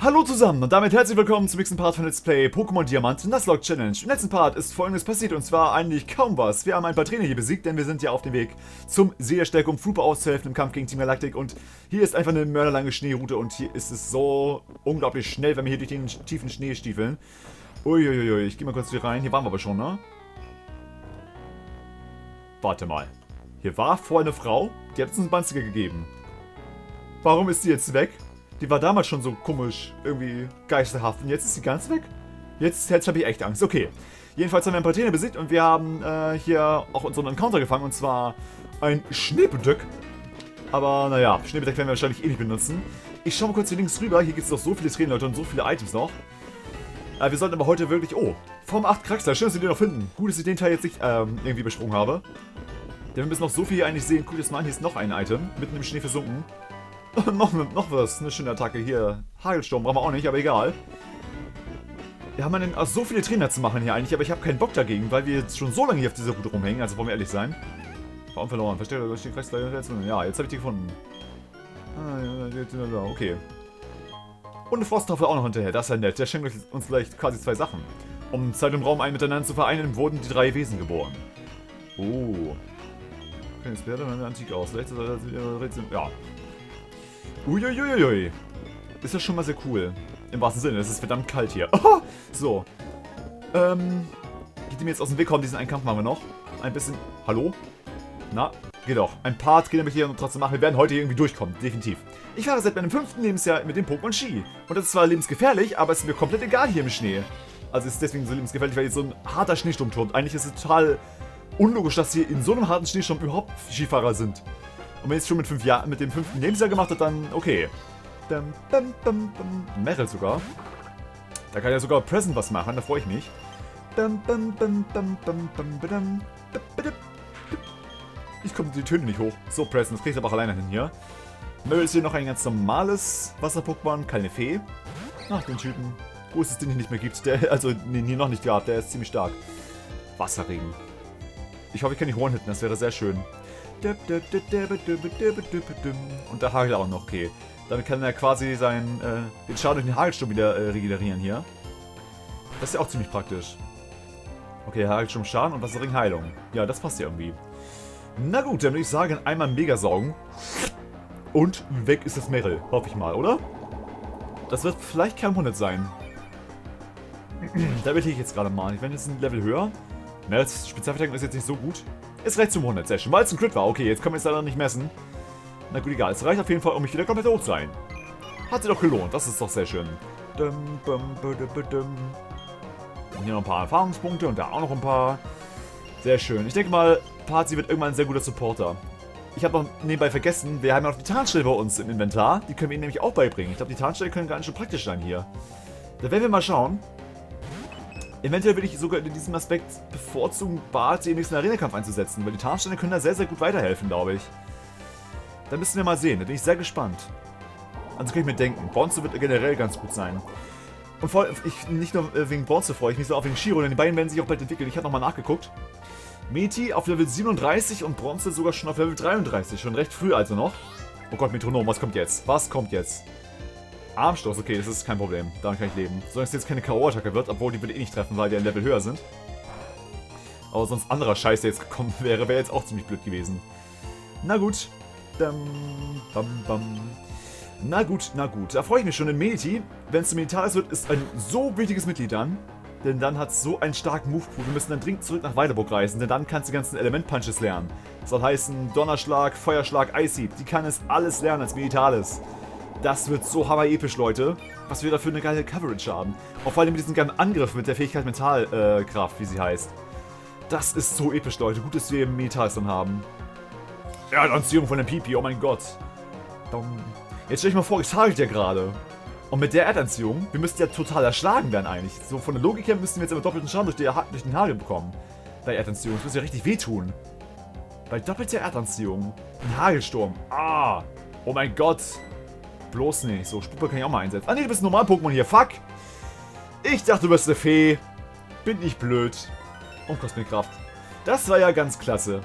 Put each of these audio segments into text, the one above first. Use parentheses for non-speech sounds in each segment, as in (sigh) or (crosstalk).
Hallo zusammen und damit herzlich willkommen zum nächsten Part von Let's Play Pokémon Diamant Nuzlocke Challenge. Im letzten Part ist folgendes passiert und zwar eigentlich kaum was. Wir haben ein paar Trainer hier besiegt, denn wir sind ja auf dem Weg zum Seerstärk, um Frupa auszuhelfen im Kampf gegen Team Galactic und hier ist einfach eine mörderlange Schneeroute und hier ist es so unglaublich schnell, wenn wir hier durch den tiefen Schnee stiefeln. Uiuiui, ich gehe mal kurz hier rein. Hier waren wir aber schon, ne? Warte mal. Hier war vorher eine Frau, die hat uns einen Banziger gegeben. Warum ist sie jetzt weg? Die war damals schon so komisch, irgendwie geisterhaft. Und jetzt ist sie ganz weg? Jetzt, jetzt habe ich echt Angst. Okay. Jedenfalls haben wir ein paar Trainer besiegt und wir haben äh, hier auch unseren Encounter gefangen. Und zwar ein Schneebedeck. Aber naja, Schneebedeck werden wir wahrscheinlich eh nicht benutzen. Ich schaue mal kurz hier links rüber. Hier gibt es noch so viele Trainer, Leute, und so viele Items noch. Äh, wir sollten aber heute wirklich... Oh, Form 8 Kraxler. Schön, dass wir den noch finden. Gut, dass ich den Teil jetzt nicht ähm, irgendwie besprungen habe. Denn wir müssen noch so viel hier eigentlich sehen. Guck das mal hier ist noch ein Item. Mitten im Schnee versunken. (laughs) noch, noch was, eine schöne Attacke hier. Hagelsturm brauchen wir auch nicht, aber egal. Wir haben einen, also so viele Trainer zu machen hier eigentlich, aber ich habe keinen Bock dagegen, weil wir jetzt schon so lange hier auf dieser Route rumhängen, also wollen wir ehrlich sein. Warum verloren? Versteht ihr, was steht gleich Ja, jetzt habe ich die gefunden. Ah, okay. Und eine Frosttafel auch noch hinterher, das ist ja nett. Der schenkt uns vielleicht quasi zwei Sachen. Um Zeit und Raum ein miteinander zu vereinen, wurden die drei Wesen geboren. Oh. Okay, jetzt wäre dann Antike aus. Ja, Uiuiuiui. Ist das schon mal sehr cool. Im wahrsten Sinne, es ist verdammt kalt hier. Oh, (laughs) so. Ähm, geht ihm jetzt aus dem Weg kommen, diesen einen Kampf machen wir noch. Ein bisschen... Hallo? Na, geht doch. Ein Part geht nämlich hier trotzdem machen. Wir werden heute irgendwie durchkommen, definitiv. Ich fahre seit meinem fünften Lebensjahr mit dem Pokémon Ski. Und das ist zwar lebensgefährlich, aber es ist mir komplett egal hier im Schnee. Also es ist deswegen so lebensgefährlich, weil hier so ein harter Schneesturm turnt. Eigentlich ist es total unlogisch, dass hier in so einem harten Schneesturm überhaupt Skifahrer sind. Und wenn es schon mit, fünf Jahr, mit dem fünften Lebensjahr gemacht hat, dann okay. Dum, dum, dum, dum. Meryl sogar. Da kann ja sogar Present was machen, da freue ich mich. Ich komme die Töne nicht hoch. So, Present, das kriegst du aber auch alleine hin hier. Meryl ist hier noch ein ganz normales Wasser-Pokémon, keine Fee. Ach, den Typen. Wo es den hier nicht mehr gibt. Der, (laughs) also, den hier noch nicht gab, der ist ziemlich stark. Wasserregen. Ich hoffe, ich kann die Horn hitten, das wäre sehr schön. Und der Hagel auch noch, okay. Damit kann er quasi seinen, äh, den Schaden durch den Hagelsturm wieder äh, regenerieren hier. Das ist ja auch ziemlich praktisch. Okay, Hagelsturm Schaden und Wasserring Heilung. Ja, das passt ja irgendwie. Na gut, dann würde ich sagen, einmal Mega saugen. Und weg ist das Meryl. Hoffe ich mal, oder? Das wird vielleicht kein 100 sein. da will ich jetzt gerade mal. Ich werde jetzt ein Level höher. Meryl's Spezialverteidigung ist jetzt nicht so gut. Es reicht zum 100 Session, weil es ein Crit war. Okay, jetzt können wir es leider nicht messen. Na gut, egal. Es reicht auf jeden Fall, um mich wieder komplett hoch zu sein. Hat sich doch gelohnt. Das ist doch sehr schön. Und hier noch ein paar Erfahrungspunkte und da auch noch ein paar. Sehr schön. Ich denke mal, Party wird irgendwann ein sehr guter Supporter. Ich habe noch nebenbei vergessen, wir haben ja noch die Tarnstelle bei uns im Inventar. Die können wir ihnen nämlich auch beibringen. Ich glaube, die Tarnstelle können gar nicht so praktisch sein hier. Da werden wir mal schauen. Eventuell würde ich sogar in diesem Aspekt bevorzugen, Bart den nächsten Arena-Kampf einzusetzen, weil die Tarnstände können da sehr, sehr gut weiterhelfen, glaube ich. Da müssen wir mal sehen, da bin ich sehr gespannt. Also kann ich mir denken, Bonzo wird generell ganz gut sein. Und vor, ich, nicht nur wegen Bonzo freue ich mich so auf den Shiro, denn die beiden werden sich auch bald entwickeln. Ich habe nochmal nachgeguckt. Meti auf Level 37 und Bronze sogar schon auf Level 33, schon recht früh also noch. Oh Gott, Metronom, was kommt jetzt? Was kommt jetzt? Armstoß, okay, das ist kein Problem. Damit kann ich leben. Solange es jetzt keine K.O.-Attacke wird, obwohl die würde eh nicht treffen, weil die ein Level höher sind. Aber sonst anderer Scheiß, der jetzt gekommen (laughs) wäre, wäre jetzt auch ziemlich blöd gewesen. Na gut. Dum, bam, bam. Na gut, na gut. Da freue ich mich schon. In Mediti, wenn es zum Militaris wird, ist ein so wichtiges Mitglied dann. Denn dann hat es so einen starken Move-Pool. Wir müssen dann dringend zurück nach Weideburg reisen, denn dann kannst du die ganzen Element-Punches lernen. Das soll heißen Donnerschlag, Feuerschlag, Eishieb. Die kann es alles lernen als Militaris. Das wird so hammer-episch, Leute. Was wir da für eine geile Coverage haben. Auch vor allem mit diesem geilen Angriff mit der Fähigkeit Mentalkraft, äh, wie sie heißt. Das ist so episch, Leute. Gut, dass wir Metals dann haben. Ja, Anziehung von dem Pipi, oh mein Gott. Jetzt stell ich mal vor, ich hagelt ja gerade. Und mit der Erdanziehung, wir müssten ja total erschlagen werden eigentlich. So von der Logik her müssten wir jetzt immer doppelten Schaden durch, die, durch den Hagel bekommen. Bei Erdanziehung. Das müsste ja richtig wehtun. Bei doppelter Erdanziehung. Ein Hagelsturm. Ah. Oh mein Gott. Bloß nicht. So, Spuppe kann ich auch mal einsetzen. Ah ne, du bist ein Normal-Pokémon hier. Fuck. Ich dachte, du bist eine Fee. Bin nicht blöd. Und kostet Kraft. Das war ja ganz klasse.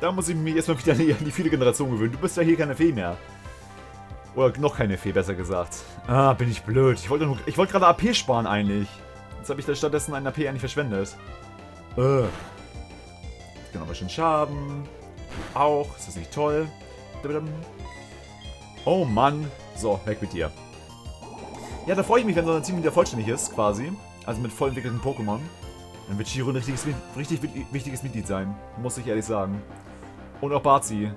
Da muss ich mich erstmal wieder an die viele Generationen gewöhnen. Du bist ja hier keine Fee mehr. Oder noch keine Fee, besser gesagt. Ah, bin ich blöd. Ich wollte wollt gerade AP sparen eigentlich. Jetzt habe ich da stattdessen einen AP eigentlich verschwendet. Äh. Jetzt können wir schön Schaden. Auch. Ist das nicht toll? Oh Mann. So, weg mit dir. Ja, da freue ich mich, wenn so ein Team wieder vollständig ist, quasi. Also mit voll entwickelten Pokémon. Dann wird Shiro ein richtiges, richtig wichtiges Mitglied sein. Muss ich ehrlich sagen. Und auch Barzi.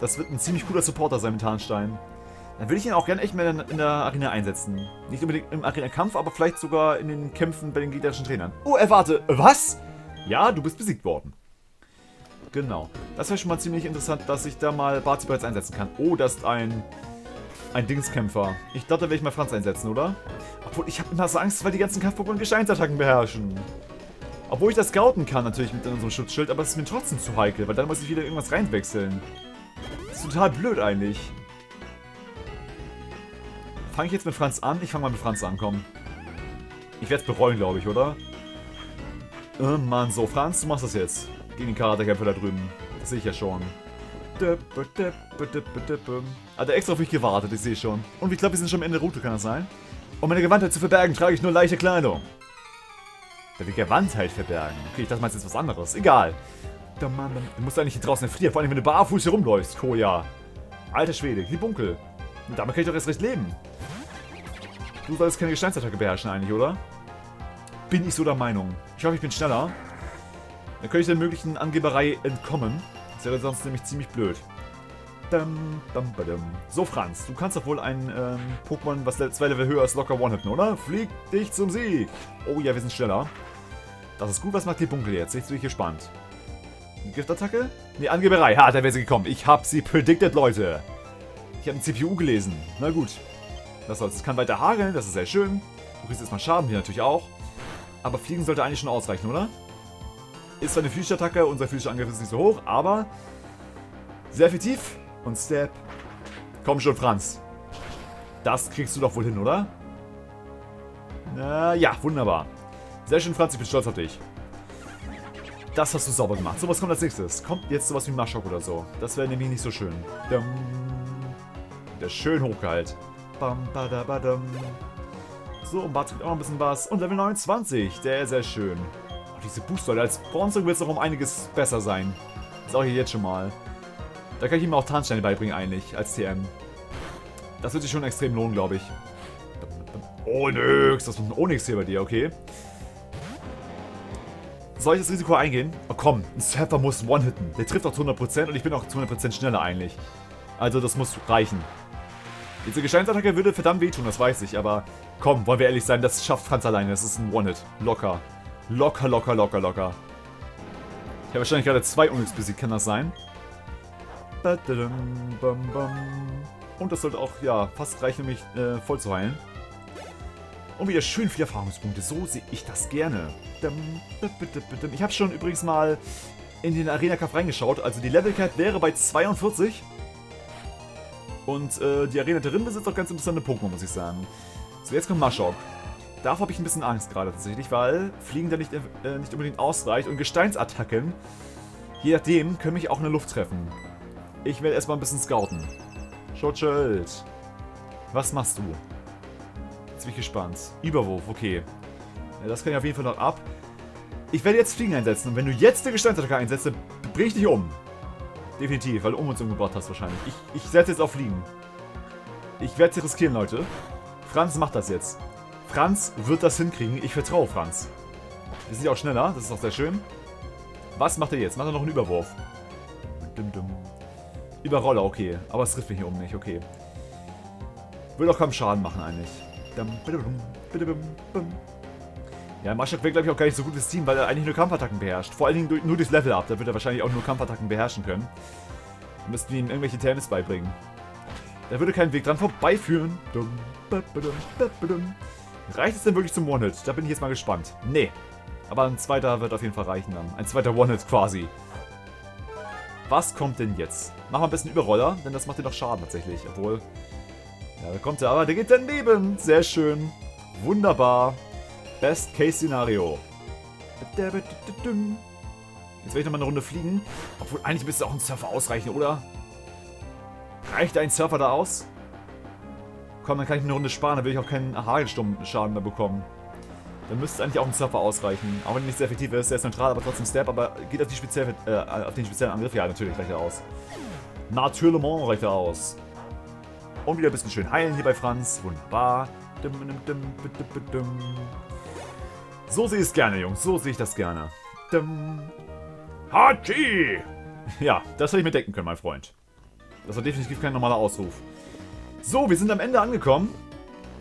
Das wird ein ziemlich cooler Supporter sein mit Tarnstein. Dann würde ich ihn auch gerne echt mal in der Arena einsetzen. Nicht unbedingt im Arena-Kampf, aber vielleicht sogar in den Kämpfen bei den gegnerischen Trainern. Oh, erwarte. Was? Ja, du bist besiegt worden. Genau. Das wäre schon mal ziemlich interessant, dass ich da mal Barzi bereits einsetzen kann. Oh, das ist ein... Ein Dingskämpfer. Ich glaube, da werde ich mal Franz einsetzen, oder? Obwohl, ich habe immer so Angst, weil die ganzen Kampf-Pokémon Gesteinsattacken beherrschen. Obwohl ich das scouten kann natürlich mit unserem Schutzschild, aber es ist mir trotzdem zu heikel, weil dann muss ich wieder irgendwas reinwechseln. Das ist total blöd eigentlich. Fange ich jetzt mit Franz an? Ich fange mal mit Franz an, komm. Ich werde es bereuen, glaube ich, oder? Oh Mann, so, Franz, du machst das jetzt. Gegen den Karatekämpfer da drüben. Das sehe ich ja schon. Hat er extra auf mich gewartet, ich sehe schon. Und ich glaube, wir sind schon am Ende der Route, kann das sein? Um meine Gewandtheit zu verbergen, trage ich nur leichte Kleidung. Die Gewandtheit verbergen. Okay, ich dachte, meinst jetzt was anderes. Egal. Du musst eigentlich hier draußen erfrieren, vor allem wenn du barfuß herumläufst, Koja. Alter Schwede, die Bunkel. Und damit kann ich doch erst recht leben. Du sollst keine Gesteinsattacke beherrschen eigentlich, oder? Bin ich so der Meinung. Ich hoffe, ich bin schneller. Dann könnte ich der möglichen Angeberei entkommen. Das wäre sonst nämlich ziemlich blöd. So, Franz, du kannst doch wohl ein ähm, Pokémon, was zwei Level höher ist, locker one-hitten, oder? Flieg dich zum Sieg! Oh ja, wir sind schneller. Das ist gut, was macht die Bunkel jetzt? Ich bin gespannt. Giftattacke? Ne, Angeberei. Ha, da wäre sie gekommen. Ich habe sie predicted, Leute. Ich habe ein CPU gelesen. Na gut. Das soll's. Es kann weiter hageln, das ist sehr schön. Du kriegst jetzt mal Schaden, hier natürlich auch. Aber Fliegen sollte eigentlich schon ausreichen, oder? Ist zwar eine physische Attacke, unser physischer Angriff ist nicht so hoch, aber sehr effektiv. Und Step. Komm schon, Franz. Das kriegst du doch wohl hin, oder? Na ja, wunderbar. Sehr schön, Franz, ich bin stolz auf dich. Das hast du sauber gemacht. So, was kommt als nächstes? Kommt jetzt sowas wie Maschok oder so. Das wäre nämlich nicht so schön. Dum. Der schön hochgeheilt. Bam, badabadum. So, und Bart kriegt auch noch ein bisschen was. Und Level 29. Der sehr schön. Oh, diese Booster. Als Bronze wird es noch um einiges besser sein. Das sage ich jetzt schon mal. Da kann ich ihm auch Tarnsteine beibringen eigentlich, als TM. Das wird sich schon extrem lohnen, glaube ich. Onyx, das ist ein Onyx hier bei dir, okay. Soll ich das Risiko eingehen? Oh komm, ein Surfer muss One-Hitten. Der trifft auch zu 100% und ich bin auch zu 100% schneller eigentlich. Also das muss reichen. Diese Gesteinsattacke würde verdammt wehtun, das weiß ich, aber komm, wollen wir ehrlich sein, das schafft Franz alleine. Das ist ein One-Hit. Locker. Locker, locker, locker, locker. Ich habe wahrscheinlich gerade zwei Onyx besiegt, kann das sein? Und das sollte auch, ja, fast reichen, um mich äh, voll zu heilen. Und wieder schön viele Erfahrungspunkte. So sehe ich das gerne. Ich habe schon übrigens mal in den Arena Cup reingeschaut. Also die Level Cap wäre bei 42. Und äh, die Arena drin besitzt auch ganz interessante Pokémon, muss ich sagen. So, jetzt kommt Maschok. Davor habe ich ein bisschen Angst gerade tatsächlich, weil Fliegen da nicht, äh, nicht unbedingt ausreicht. Und Gesteinsattacken, je nachdem, können mich auch in der Luft treffen. Ich will erstmal ein bisschen scouten. Schutzschild. Was machst du? Jetzt bin ich gespannt. Überwurf, okay. Ja, das kann ich auf jeden Fall noch ab. Ich werde jetzt Fliegen einsetzen. Und wenn du jetzt eine Gesteinsattacke einsetzt, bring ich dich um. Definitiv, weil du um uns umgebracht hast wahrscheinlich. Ich, ich setze jetzt auf Fliegen. Ich werde es riskieren, Leute. Franz macht das jetzt. Franz wird das hinkriegen. Ich vertraue Franz. Wir sind ja auch schneller. Das ist auch sehr schön. Was macht er jetzt? Macht er noch einen Überwurf? Dum -dum. Überroller, okay. Aber es trifft mich hier oben nicht, okay. Würde auch kaum Schaden machen eigentlich. Ja, Maschak wäre, glaube ich, auch gar nicht so gutes Team, weil er eigentlich nur Kampfattacken beherrscht. Vor allen Dingen durch, nur durchs Level up. Da wird er wahrscheinlich auch nur Kampfattacken beherrschen können. Da müssten wir ihm irgendwelche Tennis beibringen. Da würde kein Weg dran vorbeiführen. Reicht es denn wirklich zum One-Hit? Da bin ich jetzt mal gespannt. Nee. Aber ein zweiter wird auf jeden Fall reichen dann. Ein zweiter One-Hit quasi. Was kommt denn jetzt? Machen wir ein bisschen Überroller, denn das macht dir doch Schaden tatsächlich. Obwohl... Ja, da kommt er, aber der geht daneben. Sehr schön. Wunderbar. Best-Case-Szenario. Jetzt werde ich nochmal eine Runde fliegen. Obwohl, eigentlich müsste auch ein Surfer ausreichen, oder? Reicht ein Surfer da aus? Komm, dann kann ich eine Runde sparen, dann will ich auch keinen Hagelsturm-Schaden mehr bekommen. Dann müsste eigentlich auch ein Surfer ausreichen. Auch wenn er nicht sehr effektiv ist, der ist neutral, aber trotzdem Step, aber geht auf, spezielle, äh, auf den speziellen Angriff. Ja, natürlich reicht er aus. Natürlich reicht er aus. Und wieder ein bisschen schön heilen hier bei Franz. Wunderbar. So sehe ich es gerne, Jungs. So sehe ich das gerne. Hachi! Ja, das hätte ich mir denken können, mein Freund. Das war definitiv kein normaler Ausruf. So, wir sind am Ende angekommen.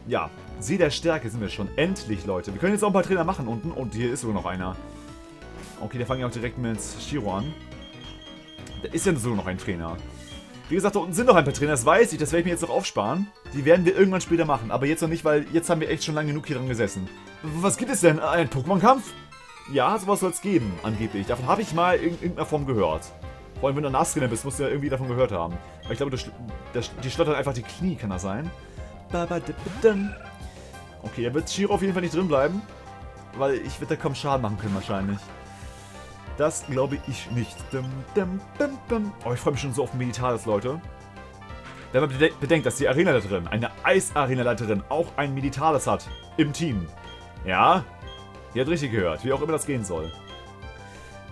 Ja, See der Stärke sind wir schon. Endlich, Leute. Wir können jetzt auch ein paar Trainer machen unten. Und hier ist sogar noch einer. Okay, der fangen ja auch direkt mit Shiro an. Da ist ja sogar noch ein Trainer. Wie gesagt, da unten sind noch ein paar Trainer, das weiß ich. Das werde ich mir jetzt noch aufsparen. Die werden wir irgendwann später machen. Aber jetzt noch nicht, weil jetzt haben wir echt schon lange genug hier dran gesessen. Was gibt es denn? Ein Pokémon-Kampf? Ja, sowas soll es geben, angeblich. Davon habe ich mal in irgendeiner Form gehört. Vor allem, wenn du Nasskiner bist, musst du ja irgendwie davon gehört haben. Aber ich glaube, das, das, die schlottert einfach die Knie, kann das sein? Okay, er wird Shiro auf jeden Fall nicht drin bleiben. Weil ich werde da kaum Schaden machen können wahrscheinlich. Das glaube ich nicht. Oh, ich freue mich schon so auf Militares, Leute. Wenn man bedenkt, dass die Arenaleiterin, eine Eis-Arenaleiterin, auch ein Militares hat. Im Team. Ja? Ihr habt richtig gehört. Wie auch immer das gehen soll.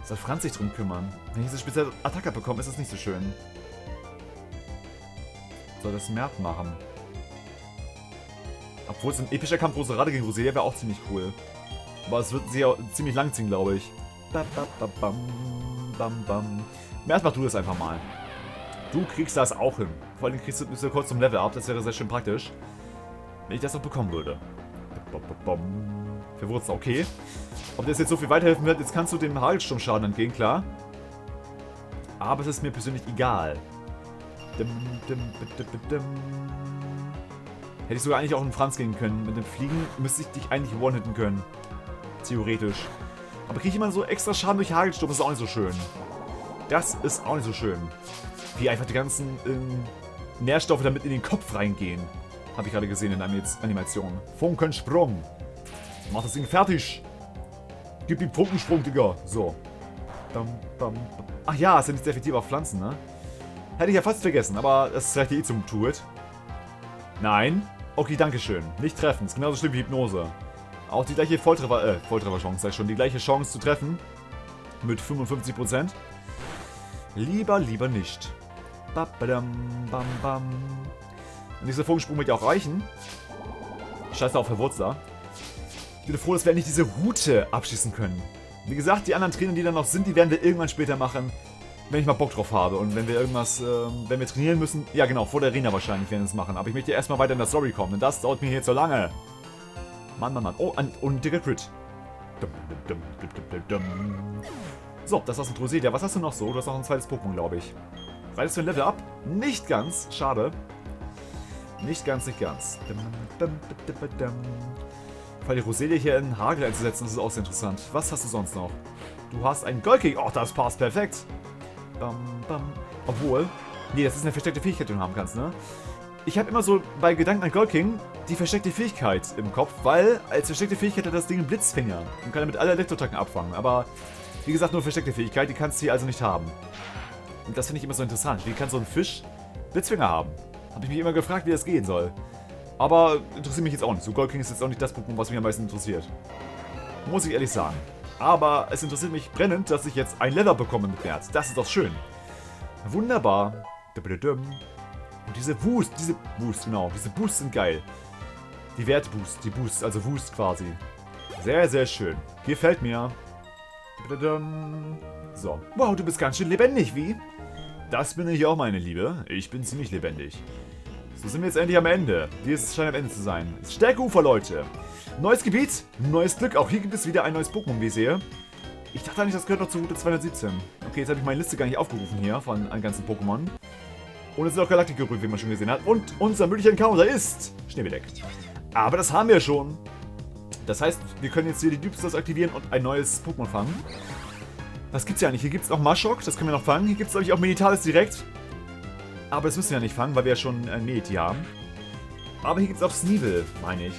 Soll Franz sich drum kümmern? Wenn ich diese spezielle Attacke bekomme, ist das nicht so schön. Soll das Mert machen? Obwohl es ein epischer Kampf Roserade gegen Roselia wäre auch ziemlich cool. Aber es wird sie auch ziemlich lang ziehen, glaube ich. Bam, bam, bam. Mert, mach du das einfach mal. Du kriegst das auch hin. Vor allem kriegst du, kurz zum Level up. Das wäre sehr schön praktisch. Wenn ich das noch bekommen würde. Verwurzt, okay. Ob das jetzt so viel weiterhelfen wird, jetzt kannst du dem Hagelsturmschaden entgehen, klar. Aber es ist mir persönlich egal. Dim, dim, dim, Hätte ich sogar eigentlich auch in Franz gehen können. Mit dem Fliegen müsste ich dich eigentlich one-hitten können. Theoretisch. Aber kriege ich immer so extra Schaden durch Hagelsturm, das ist auch nicht so schön. Das ist auch nicht so schön. Wie einfach die ganzen ähm, Nährstoffe damit in den Kopf reingehen. Habe ich gerade gesehen in der Animation. Funkensprung. Mach das Ding fertig. Gib ihm Funkensprung, Digga. So. Ach ja, es sind nicht effektiv auf Pflanzen, ne? Hätte ich ja fast vergessen, aber das reicht eh zum Tuit. Nein. Okay, danke schön. Nicht treffen. Ist genauso schlimm wie Hypnose. Auch die gleiche Volltreffer, äh, Volltreffer-Chance, sag ich schon. Die gleiche Chance zu treffen. Mit 55%. Lieber, lieber nicht. Babadam, bam, bam. Und dieser Funksprung wird ja auch reichen. Scheiße auf Herr Wurzler. Ich bin froh, dass wir endlich diese Route abschießen können. Wie gesagt, die anderen Trainer, die da noch sind, die werden wir irgendwann später machen wenn ich mal Bock drauf habe. Und wenn wir irgendwas, äh, wenn wir trainieren müssen, ja genau, vor der Arena wahrscheinlich werden wir es machen. Aber ich möchte erstmal weiter in der Story kommen, denn das dauert mir hier zu lange. Mann, Mann, Mann. Oh, und ein dicker Crit. So, das ist ein Droselia. Was hast du noch so? Du hast noch ein zweites Pokémon, glaube ich. Reitest du ein Level up? Nicht ganz. Schade. Nicht ganz, nicht ganz. Fall die Roselia hier in Hagel einzusetzen, das ist auch sehr interessant. Was hast du sonst noch? Du hast einen Golking. Oh, das passt perfekt. Bam, bam. Obwohl, nee, das ist eine versteckte Fähigkeit, die du haben kannst, ne? Ich habe immer so bei Gedanken an Gold King die versteckte Fähigkeit im Kopf, weil als versteckte Fähigkeit hat das Ding einen Blitzfinger und kann damit alle Elektroattacken abfangen. Aber wie gesagt, nur versteckte Fähigkeit, die kannst du hier also nicht haben. Und das finde ich immer so interessant. Wie kann so ein Fisch Blitzfinger haben? Habe ich mich immer gefragt, wie das gehen soll. Aber interessiert mich jetzt auch nicht. So Gold King ist jetzt auch nicht das Pokémon, was mich am meisten interessiert. Muss ich ehrlich sagen. Aber es interessiert mich brennend, dass ich jetzt ein Leather bekomme mit März. Das ist doch schön. Wunderbar. Und diese Wust, diese Wust, genau. Diese Boosts sind geil. Die Wertboost, die Boost, also Wust quasi. Sehr, sehr schön. Gefällt mir. So. Wow, du bist ganz schön lebendig, wie? Das bin ich auch, meine Liebe. Ich bin ziemlich lebendig. So sind wir jetzt endlich am Ende. Dieses scheint am Ende zu sein. Stärkeufer, Leute. Neues Gebiet, neues Glück. Auch hier gibt es wieder ein neues Pokémon, wie ich sehe. Ich dachte eigentlich, das gehört noch zur Route 217. Okay, jetzt habe ich meine Liste gar nicht aufgerufen hier von an ganzen Pokémon. Und es sind auch Galaktik-Gerücht, wie man schon gesehen hat. Und unser möglicher Encounter ist Schneebedeck. Aber das haben wir schon. Das heißt, wir können jetzt hier die Dupstas aktivieren und ein neues Pokémon fangen. Was gibt's ja nicht? Hier gibt es noch Maschok, das können wir noch fangen. Hier gibt es, glaube ich, auch Militalis direkt. Aber das müssen wir ja nicht fangen, weil wir ja schon äh, Neti haben. Aber hier gibt es auch Sneeble, meine ich.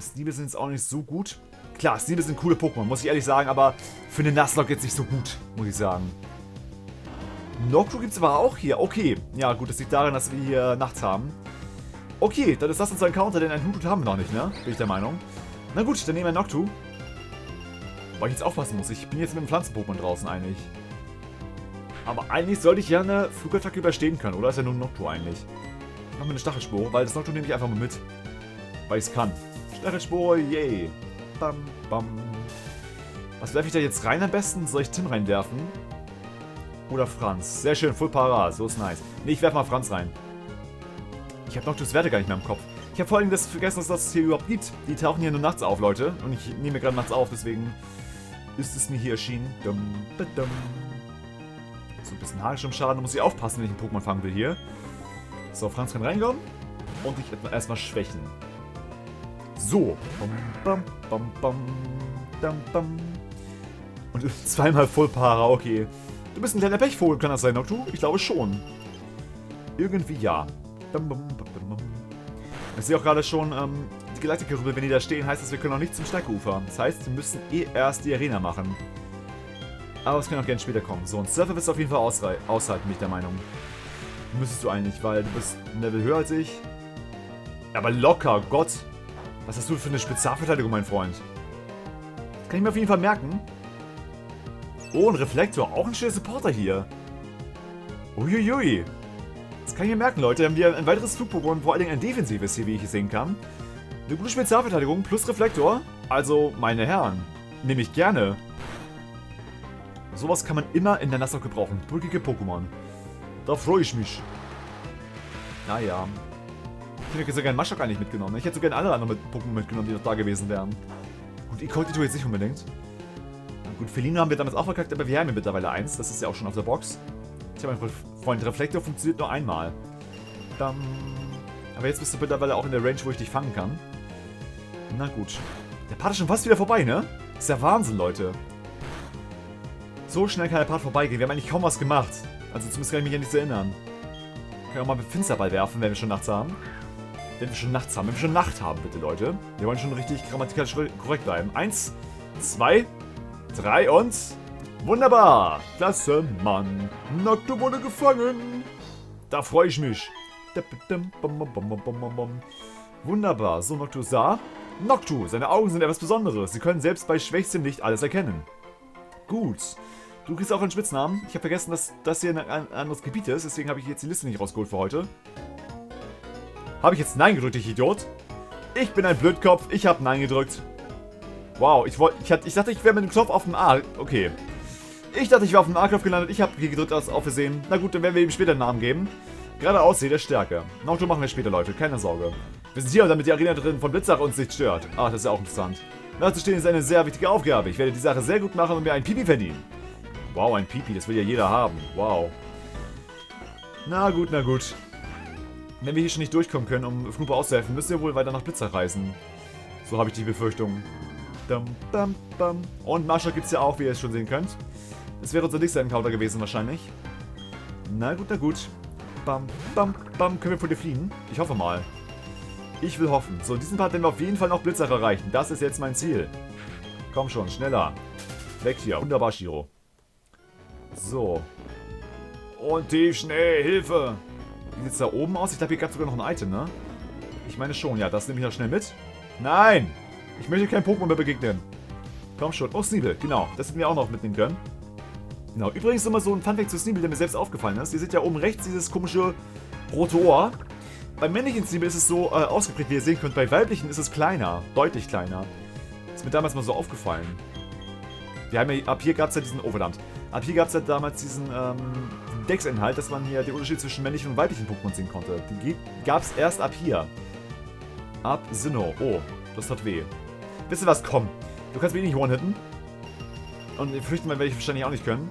Sneeble sind jetzt auch nicht so gut. Klar, Sneeble sind coole Pokémon, muss ich ehrlich sagen, aber für eine Nuzlocke jetzt nicht so gut, muss ich sagen. Noctu gibt es aber auch hier. Okay. Ja, gut, das liegt daran, dass wir hier nachts haben. Okay, dann ist das unser Encounter, denn einen Hut haben wir noch nicht, ne? Bin ich der Meinung. Na gut, dann nehmen wir Noctu. Weil ich jetzt aufpassen muss. Ich bin jetzt mit dem Pflanzen-Pokémon draußen eigentlich. Aber eigentlich sollte ich ja eine Flugattacke überstehen können, oder? Ist ja nur ein Noctu eigentlich. Ich mach mir eine Stachelspore, weil das Noctu nehme ich einfach mal mit. Weil ich es kann. Stachelspore, yay. Bam, bam. Was werfe ich da jetzt rein am besten? Soll ich Tim reinwerfen? Oder Franz? Sehr schön, Full Para, so ist nice. Ne, ich werfe mal Franz rein. Ich habe Noctus Werte gar nicht mehr im Kopf. Ich habe vor allem das vergessen, dass das hier überhaupt gibt. Die tauchen hier nur nachts auf, Leute. Und ich nehme gerade nachts auf, deswegen ist es mir hier erschienen. Dum, dum. So ein bisschen Hagelschirmschaden. Da muss ich aufpassen, wenn ich einen Pokémon fangen will hier. So, Franz kann reinkommen. Und ich erstmal schwächen. So. Bam, bam, bam, bam, bam. Und zweimal Full Para, okay. Du bist ein kleiner Pechvogel, kann das sein, Noctu? Ich glaube schon. Irgendwie ja. Ich sehe auch gerade schon, ähm, die Galaktiker-Rübel, wenn die da stehen, heißt das, wir können auch nicht zum Steigufer. Das heißt, wir müssen eh erst die Arena machen. Aber es kann auch gerne später kommen. So, ein Surfer wirst du auf jeden Fall aushalten, bin ich der Meinung. Müsstest du eigentlich, weil du bist ein Level höher als ich. Aber locker, Gott. Was hast du für eine Spezialverteidigung, mein Freund? Das kann ich mir auf jeden Fall merken. Oh, ein Reflektor. Auch ein schöner Supporter hier. Uiuiui. Das kann ich mir merken, Leute. Dann haben wir ein weiteres Flugpokémon, vor allen Dingen ein defensives hier, wie ich sehen kann. Eine gute Spezialverteidigung plus Reflektor. Also, meine Herren, nehme ich gerne. Sowas kann man immer in der Nassau gebrauchen. Brückige Pokémon. Da freue ich mich. Naja. Ich hätte so gerne Maschok eigentlich mitgenommen. Ich hätte so gerne alle anderen Pokémon mitgenommen, die noch da gewesen wären. Und Ikoltito jetzt nicht unbedingt. Gut, Felino haben wir damals auch verkackt, aber wir haben ja mittlerweile eins. Das ist ja auch schon auf der Box. Ich habe einen Freund, Reflektor funktioniert nur einmal. Dann. Aber jetzt bist du mittlerweile auch in der Range, wo ich dich fangen kann. Na gut. Der Part ist schon fast wieder vorbei, ne? ist ja Wahnsinn, Leute. So schnell kann der Part vorbeigehen. Wir haben eigentlich kaum was gemacht. Also zumindest kann ich mich ja nicht so erinnern. Können wir auch mal mit Finsterball werfen, wenn wir schon nachts haben. Wenn wir schon nachts haben. Wenn wir schon Nacht haben, bitte, Leute. Wir wollen schon richtig grammatikalisch korrekt bleiben. Eins, zwei, drei und... Wunderbar! Klasse, Mann! Noctu wurde gefangen! Da freue ich mich! Wunderbar. So, Noctu sah. Noctu, seine Augen sind etwas Besonderes. Sie können selbst bei schwächstem Licht alles erkennen. Gut. Du kriegst auch einen Spitznamen. Ich habe vergessen, dass das hier ein anderes Gebiet ist. Deswegen habe ich jetzt die Liste nicht rausgeholt für heute. Habe ich jetzt Nein gedrückt, ich Idiot? Ich bin ein Blödkopf. Ich habe Nein gedrückt. Wow, ich, wollt, ich, ich dachte, ich wäre mit dem Knopf auf dem A. Okay. Ich dachte, ich wäre auf dem A-Knopf gelandet. Ich habe gedrückt aus auf. Na gut, dann werden wir ihm später einen Namen geben. Geradeaus seht der Stärke. Naruto machen wir später, Leute. Keine Sorge. Wir sind hier, damit die Arena drin von Blitzach uns nicht stört. Ach, das ist ja auch interessant. Nachzustehen ist eine sehr wichtige Aufgabe. Ich werde die Sache sehr gut machen und mir ein Pipi verdienen. Wow, ein Pipi. Das will ja jeder haben. Wow. Na gut, na gut. Wenn wir hier schon nicht durchkommen können, um Fnupe auszuhelfen, müssen wir wohl weiter nach Blitzach reisen. So habe ich die Befürchtung. Dum, dum, dum. Und Mascha gibt es ja auch, wie ihr es schon sehen könnt. Das wäre unser nächster Encounter gewesen wahrscheinlich. Na gut, na gut. Bam, bam, bam. Können wir vor dir fliehen? Ich hoffe mal. Ich will hoffen. So, in diesem Part werden wir auf jeden Fall noch Blitzach erreichen. Das ist jetzt mein Ziel. Komm schon, schneller. Weg hier. Wunderbar, Shiro. So. Und tief, schnell, Hilfe. Wie sieht es da oben aus? Ich glaube, hier gab es sogar noch ein Item, ne? Ich meine schon, ja. Das nehme ich noch schnell mit. Nein! Ich möchte kein Pokémon mehr begegnen. Komm schon. Oh, Sneeble. Genau. Das hätten wir auch noch mitnehmen können. Genau. Übrigens immer so ein Funfact zu Sneeble, der mir selbst aufgefallen ist. Ihr seht ja oben rechts dieses komische rote Ohr. Beim männlichen Sneeble ist es so äh, ausgeprägt, wie ihr sehen könnt. Bei weiblichen ist es kleiner. Deutlich kleiner. Ist mir damals mal so aufgefallen. Wir haben ja, ab hier gab es ja diesen, oh. Ab hier gab es ja damals diesen ähm, Dex-Inhalt, dass man hier den Unterschied zwischen männlichen und weiblichen Pokémon sehen konnte. Den gab es erst ab hier. Ab Sinnoh. Oh, das hat weh. Wisst ihr was? Komm. Du kannst mich nicht one-hitten. Und flüchten werde ich wahrscheinlich auch nicht können.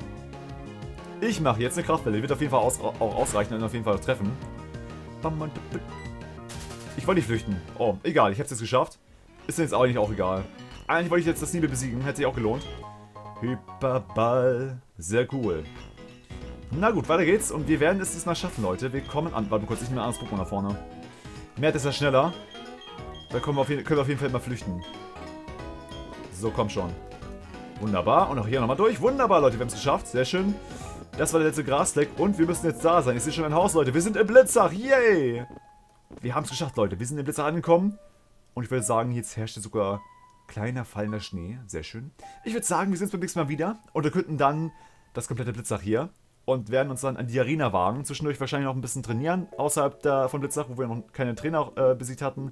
Ich mache jetzt eine Kraftwelle. Die wird auf jeden Fall aus, auch ausreichen und auf jeden Fall treffen. Ich wollte nicht flüchten. Oh, egal. Ich habe es jetzt geschafft. Ist jetzt auch nicht auch egal. Eigentlich wollte ich jetzt das Nibel besiegen. Hätte sich auch gelohnt. Hyperball. Sehr cool. Na gut, weiter geht's. Und wir werden es diesmal schaffen, Leute. Wir kommen an. Warte kurz, ich nehme ein anderes Pokémon nach vorne. Mehr ist ja schneller. Da können wir, auf jeden, können wir auf jeden Fall mal flüchten. So, komm schon. Wunderbar. Und auch hier nochmal durch. Wunderbar, Leute. Wir haben es geschafft. Sehr schön. Das war der letzte Grasleck. Und wir müssen jetzt da sein. Ich sehe schon ein Haus, Leute. Wir sind im Blitzach. Yay! wir haben es geschafft, Leute. Wir sind im Blitzach angekommen. Und ich würde sagen, jetzt herrscht sogar kleiner fallender Schnee. Sehr schön. Ich würde sagen, wir sehen uns beim nächsten Mal wieder. Und wir könnten dann das komplette Blitzach hier und werden uns dann an die Arena wagen. Zwischendurch wahrscheinlich noch ein bisschen trainieren, außerhalb der, von Blitzach, wo wir noch keine Trainer äh, besiegt hatten.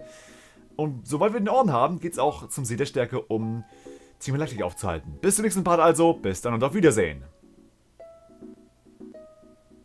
Und sobald wir den Orden haben, geht es auch zum See der Stärke, um Team Electric aufzuhalten. Bis zum nächsten Part also, bis dann und auf Wiedersehen.